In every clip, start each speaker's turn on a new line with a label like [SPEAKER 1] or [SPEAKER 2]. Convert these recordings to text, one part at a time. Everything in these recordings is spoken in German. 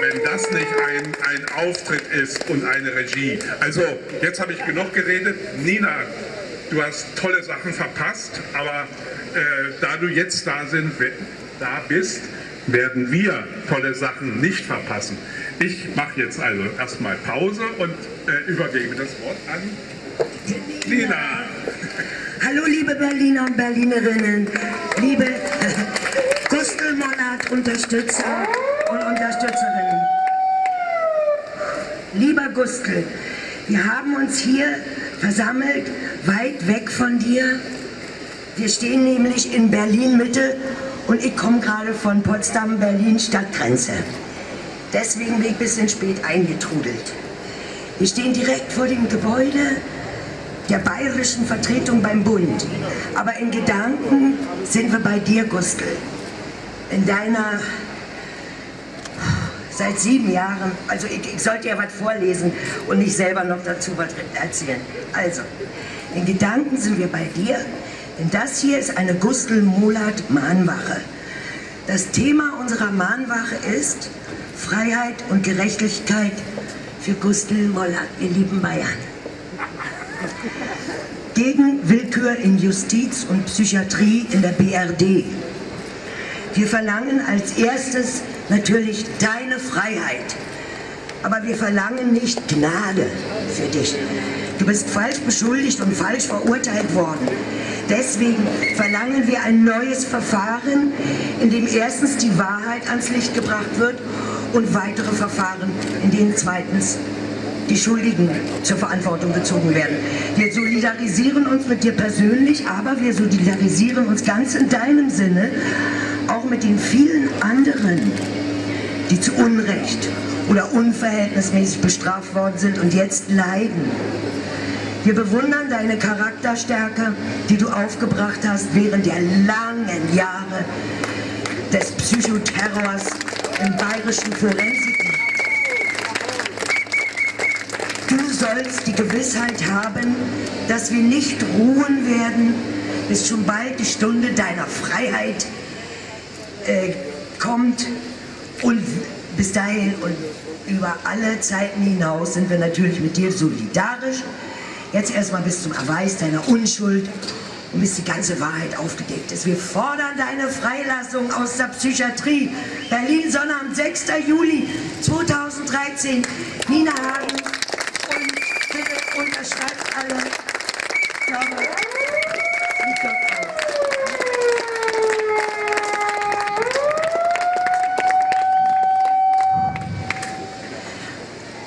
[SPEAKER 1] wenn das nicht ein, ein Auftritt ist und eine Regie. Also, jetzt habe ich genug geredet. Nina, du hast tolle Sachen verpasst, aber äh, da du jetzt da, sind, da bist, werden wir tolle Sachen nicht verpassen. Ich mache jetzt also erstmal Pause und äh, übergebe das Wort an Nina.
[SPEAKER 2] Hallo liebe Berliner und Berlinerinnen, liebe Gustel-Monat-Unterstützer und Unterstützerinnen. Lieber Gustl, wir haben uns hier versammelt, weit weg von dir. Wir stehen nämlich in Berlin-Mitte und ich komme gerade von Potsdam, Berlin, Stadtgrenze. Deswegen bin ich ein bisschen spät eingetrudelt. Wir stehen direkt vor dem Gebäude der bayerischen Vertretung beim Bund. Aber in Gedanken sind wir bei dir, Gustl. In deiner seit sieben Jahren, also ich, ich, sollte ja was vorlesen und nicht selber noch dazu was erzählen. Also, in Gedanken sind wir bei dir, denn das hier ist eine Gustl Molat Mahnwache. Das Thema unserer Mahnwache ist Freiheit und Gerechtigkeit für Gustl Mollert, ihr lieben Bayern. Gegen Willkür in Justiz und Psychiatrie in der BRD. Wir verlangen als erstes natürlich deine Freiheit. Aber wir verlangen nicht Gnade für dich. Du bist falsch beschuldigt und falsch verurteilt worden. Deswegen verlangen wir ein neues Verfahren, in dem erstens die Wahrheit ans Licht gebracht wird und weitere Verfahren, in denen zweitens die Schuldigen zur Verantwortung gezogen werden. Wir solidarisieren uns mit dir persönlich, aber wir solidarisieren uns ganz in deinem Sinne auch mit den vielen anderen, die zu Unrecht oder unverhältnismäßig bestraft worden sind und jetzt leiden. Wir bewundern deine Charakterstärke, die du aufgebracht hast während der langen Jahre des Psychoterrors im bayerischen Forensiken. Du sollst die Gewissheit haben, dass wir nicht ruhen werden, bis schon bald die Stunde deiner Freiheit äh, kommt und bis dahin und über alle Zeiten hinaus sind wir natürlich mit dir solidarisch. Jetzt erstmal bis zum Erweis deiner Unschuld und bis die ganze Wahrheit aufgedeckt ist. Wir fordern deine Freilassung aus der Psychiatrie. Berlin, Sonnabend, 6. Juli 2013. Nina Hagen und bitte unterschreibt alle. Ich glaube,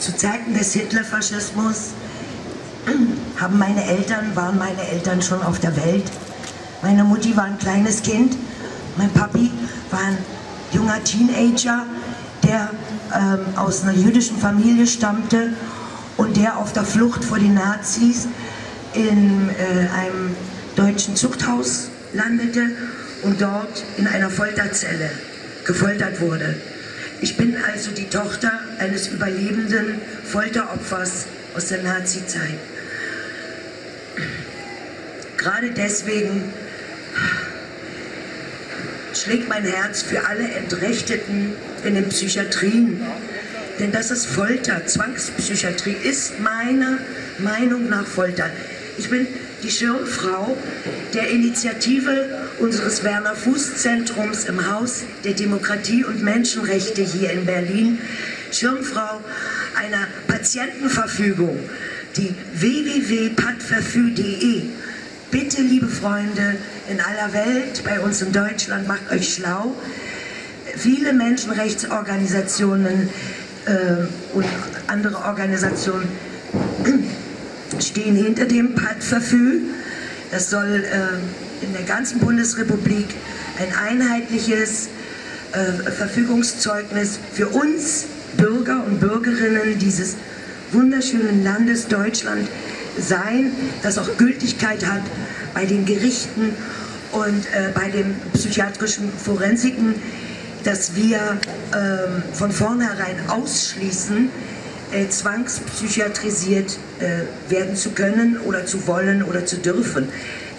[SPEAKER 2] Zu Zeiten des Hitlerfaschismus haben meine Eltern, waren meine Eltern schon auf der Welt. Meine Mutti war ein kleines Kind, mein Papi war ein junger Teenager, der ähm, aus einer jüdischen Familie stammte und der auf der Flucht vor den Nazis in äh, einem deutschen Zuchthaus landete und dort in einer Folterzelle gefoltert wurde. Ich bin also die Tochter eines überlebenden Folteropfers aus der Nazizeit. Gerade deswegen schlägt mein Herz für alle Entrechteten in den Psychiatrien. Denn das ist Folter. Zwangspsychiatrie ist meiner Meinung nach Folter. Ich bin die Schirmfrau der Initiative unseres Werner Fuß Zentrums im Haus der Demokratie und Menschenrechte hier in Berlin. Schirmfrau einer Patientenverfügung, die www.patverfü.de Bitte, liebe Freunde in aller Welt, bei uns in Deutschland, macht euch schlau. Viele Menschenrechtsorganisationen äh, und andere Organisationen stehen hinter dem Pad-Verfü. Das soll äh, in der ganzen Bundesrepublik ein einheitliches äh, Verfügungszeugnis für uns Bürger und Bürgerinnen dieses wunderschönen Landes Deutschland sein, das auch Gültigkeit hat bei den Gerichten und äh, bei den psychiatrischen Forensiken, dass wir ähm, von vornherein ausschließen, äh, zwangspsychiatrisiert äh, werden zu können oder zu wollen oder zu dürfen.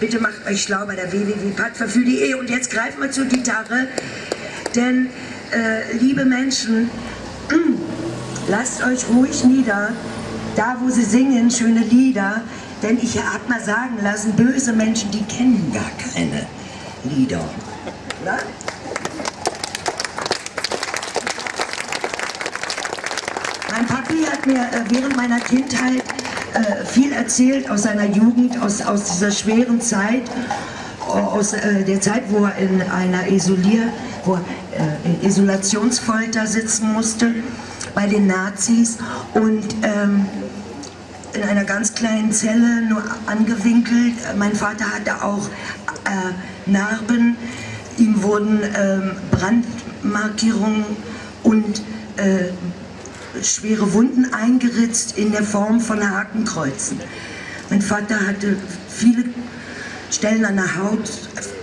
[SPEAKER 2] Bitte macht euch schlau bei der www.patverfühl.de und jetzt greifen wir zur Gitarre, denn äh, liebe Menschen, lasst euch ruhig nieder, da wo sie singen, schöne Lieder, denn ich habe mal sagen lassen, böse Menschen, die kennen gar keine Lieder. Na? Mein Papi hat mir äh, während meiner Kindheit äh, viel erzählt aus seiner Jugend, aus, aus dieser schweren Zeit, aus äh, der Zeit, wo er in einer Isolier, wo er Isolationsfolter sitzen musste bei den Nazis und ähm, in einer ganz kleinen Zelle nur angewinkelt. Mein Vater hatte auch äh, Narben, ihm wurden ähm, Brandmarkierungen und äh, schwere Wunden eingeritzt in der Form von Hakenkreuzen. Mein Vater hatte viele Stellen an der Haut,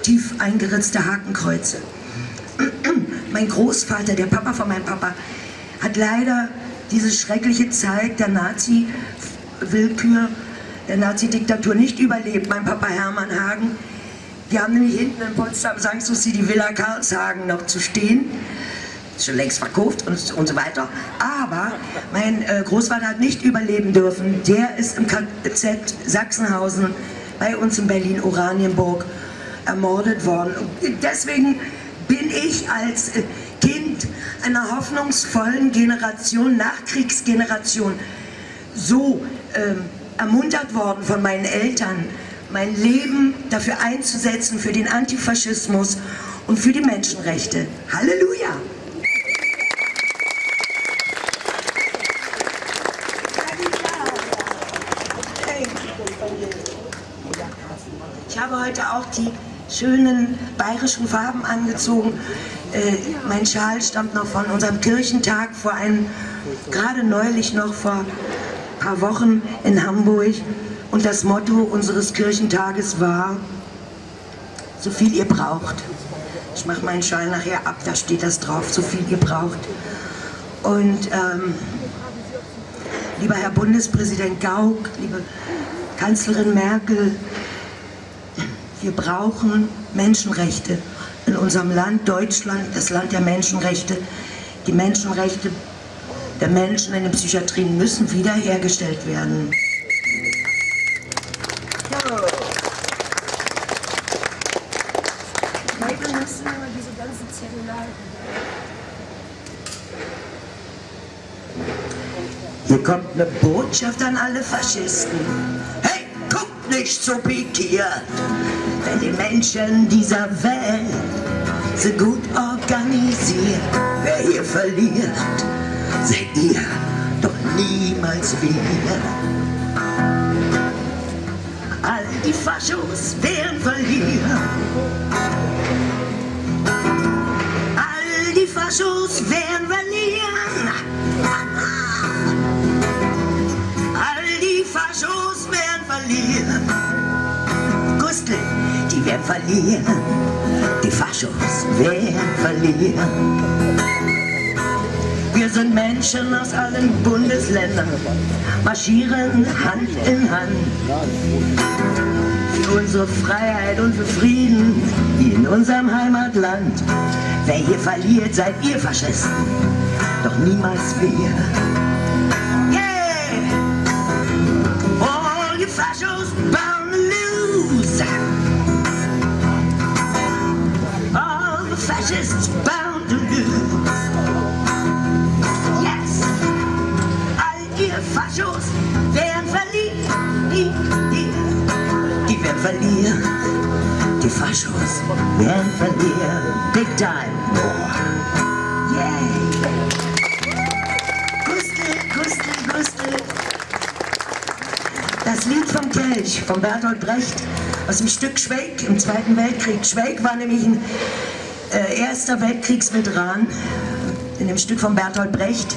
[SPEAKER 2] tief eingeritzte Hakenkreuze. Mein Großvater, der Papa von meinem Papa, hat leider diese schreckliche Zeit der Nazi-Willkür, der Nazi-Diktatur nicht überlebt. Mein Papa Hermann Hagen. Wir haben nämlich hinten in Potsdam Sanssouci die Villa Karlshagen noch zu stehen schon längst verkauft und, und so weiter. Aber mein äh, Großvater hat nicht überleben dürfen. Der ist im KZ Sachsenhausen bei uns in Berlin, Oranienburg, ermordet worden. Und deswegen bin ich als äh, Kind einer hoffnungsvollen Generation, Nachkriegsgeneration, so ähm, ermuntert worden von meinen Eltern, mein Leben dafür einzusetzen, für den Antifaschismus und für die Menschenrechte. Halleluja! Ich habe heute auch die schönen bayerischen Farben angezogen. Äh, mein Schal stammt noch von unserem Kirchentag vor einem, gerade neulich noch vor ein paar Wochen in Hamburg. Und das Motto unseres Kirchentages war, so viel ihr braucht. Ich mache meinen Schal nachher ab, da steht das drauf, so viel ihr braucht. Und ähm, lieber Herr Bundespräsident Gauck, liebe Kanzlerin Merkel, wir brauchen Menschenrechte in unserem Land, Deutschland, das Land der Menschenrechte. Die Menschenrechte der Menschen in den Psychiatrien müssen wiederhergestellt werden. Hier kommt eine Botschaft an alle Faschisten. Nicht so pikiert! wenn die Menschen dieser Welt so gut organisiert. Wer hier verliert, seht ihr doch niemals wieder. All die Faschos werden verlieren. All die Faschos werden verlieren. All die Faschos verlieren. Gustl, die werden verlieren. Die Faschos werden verlieren. Wir sind Menschen aus allen Bundesländern, marschieren Hand in Hand. Für unsere Freiheit und für Frieden in unserem Heimatland. Wer hier verliert, seid ihr Faschisten, doch niemals wir. All you Faschos bauen fascists bound to lose. Yes, all ihr Faschos werden verlieren. Die, werden. Die Faschos werden verlieren. Big time. Boah. Kelch von Bertolt Brecht aus dem Stück Schweig im Zweiten Weltkrieg. Schweig war nämlich ein äh, erster Weltkriegsveteran in dem Stück von Bertolt Brecht.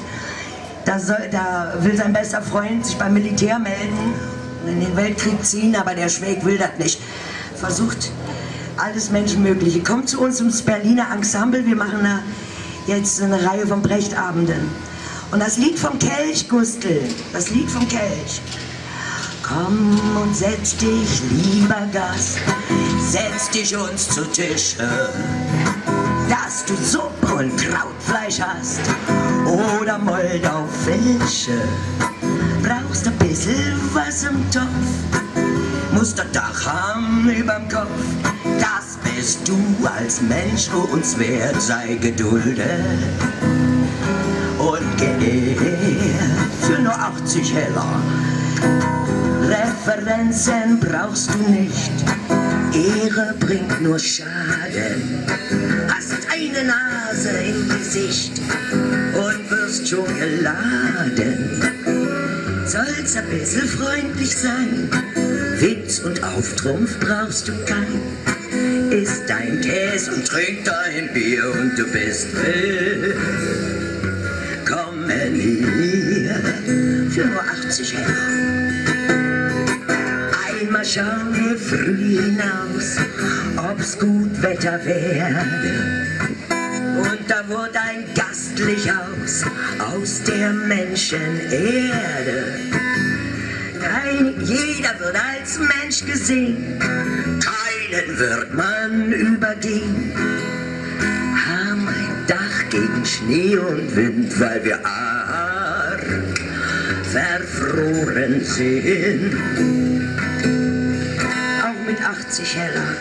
[SPEAKER 2] Da, soll, da, will sein bester Freund sich beim Militär melden und in den Weltkrieg ziehen, aber der Schwäg will das nicht. Versucht alles Menschenmögliche. Kommt zu uns ins Berliner Ensemble, wir machen da jetzt eine Reihe von Brechtabenden. Und das Lied vom Kelch, Gustl, das Lied vom Kelch. Komm und setz dich, lieber Gast, setz dich uns zu Tische dass du Suppe und Krautfleisch hast oder Moldau Felsche. Brauchst ein bisschen was im Topf, musst ein Dach haben überm Kopf. Das bist du als Mensch uns wert, sei geduldet und geehrt für nur 80 Heller. Referenzen brauchst du nicht, Ehre bringt nur Schaden. Hast eine Nase im Gesicht und wirst schon geladen. Soll's ein bisschen freundlich sein, Witz und Auftrumpf brauchst du kein. Isst dein Käse und trink dein Bier und du bist willkommen hier für nur 80 Euro. Schauen wir früh hinaus, ob's gut Wetter werde. Und da wurde ein gastlich Haus aus der Menschenerde. Kein, jeder wird als Mensch gesehen, keinen wird man übergehen. Haben ein Dach gegen Schnee und Wind, weil wir arg verfroren sind. Auch mit 80 Heller,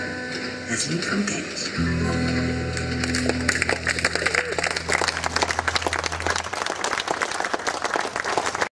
[SPEAKER 2] das Lied vom Geld.